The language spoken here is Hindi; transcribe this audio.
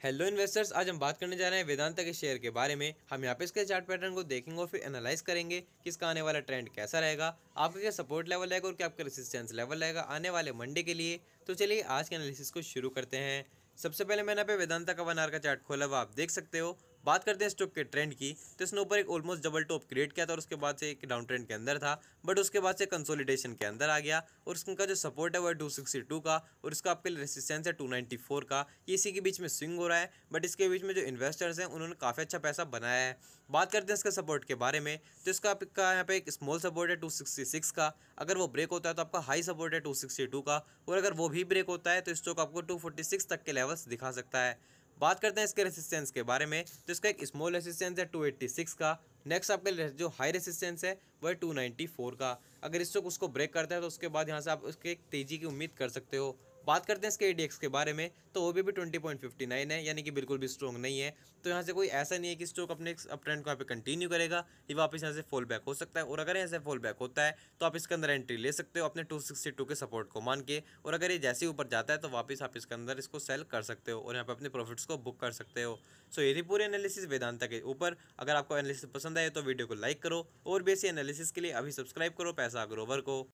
हेलो इन्वेस्टर्स आज हम बात करने जा रहे हैं वेदांता के शेयर के बारे में। हम यहाँ पे इसके चार्ट पैटर्न को देखेंगे और फिर एनालाइज करेंगे कि इसका आने वाला ट्रेंड कैसा रहेगा, आपका क्या सपोर्ट लेवल रहेगा और क्या आपका रेसिस्टेंस लेवल रहेगा आने वाले मंडे के लिए। तो चलिए आज के एनालिसिस को शुरू करते हैं। सबसे पहले मैंने यहाँ पे वेदांता का वन आर का चार्ट खोला हुआ, आप देख सकते हो। बात करते हैं स्टॉक के ट्रेंड की तो इसने ऊपर एक ऑलमोस्ट डबल टॉप क्रिएट किया था और उसके बाद से एक डाउन ट्रेंड के अंदर था बट उसके बाद से कंसोलिडेशन के अंदर आ गया और इसका जो सपोर्ट है वो है टू का और इसका आपके लिए रेसिस्टेंस है टू नाइन्टी फोर का। ये इसी के बीच में स्विंग हो रहा है बट इसके बीच में जो इन्वेस्टर्स हैं, उन्होंने काफ़ी अच्छा पैसा बनाया है। बात करते हैं इसका सपोर्ट के बारे में तो इसका आपका यहाँ पे एक स्मॉल सपोर्ट है टू सिक्सटी सिक्स का। अगर वो ब्रेक होता है तो आपका हाई सपोर्ट है टू सिक्सटी टू का और अगर वो भी ब्रेक होता है तो स्टॉक आपको टू फोर्टी सिक्स तक के लेवल्स दिखा सकता है। बात करते हैं इसके रेसिस्टेंस के बारे में तो इसका एक स्मॉल रेसिस्टेंस है 286 का। नेक्स्ट आपके जो हाई रेसिस्टेंस है वह 294 का। अगर इस उसको ब्रेक करता है तो उसके बाद यहाँ से आप उसके तेज़ी की उम्मीद कर सकते हो। बात करते हैं इसके एडीएक्स के बारे में तो वो भी, भी ट्वेंटी पॉइंट फिफ्टी नाइन है यानी कि बिल्कुल भी स्ट्रॉन्ग नहीं है। तो यहाँ से कोई ऐसा नहीं है कि स्टॉक अपने अप ट्रेंड को यहाँ पे कंटिन्यू करेगा ये वापस यहाँ से फॉल बैक हो सकता है और अगर यहाँ से फॉल बैक होता है तो आप इसके अंदर एंट्री ले सकते हो अपने टू सिक्सटी टू के सपोर्ट को मान के और अगर ये जैसे ऊपर जाता है तो वापस आप इसके अंदर इसको सेल कर सकते हो और यहाँ पर अपने प्रॉफिट्स को बुक कर सकते हो। सो ये पूरी एनालिसिस वेदांता के ऊपर। अगर आपको एनालिसिस पसंद आए तो वीडियो को लाइक करो और बेसी एनालिसिस के लिए अभी सब्सक्राइब करो पैसा ग्रोवर को।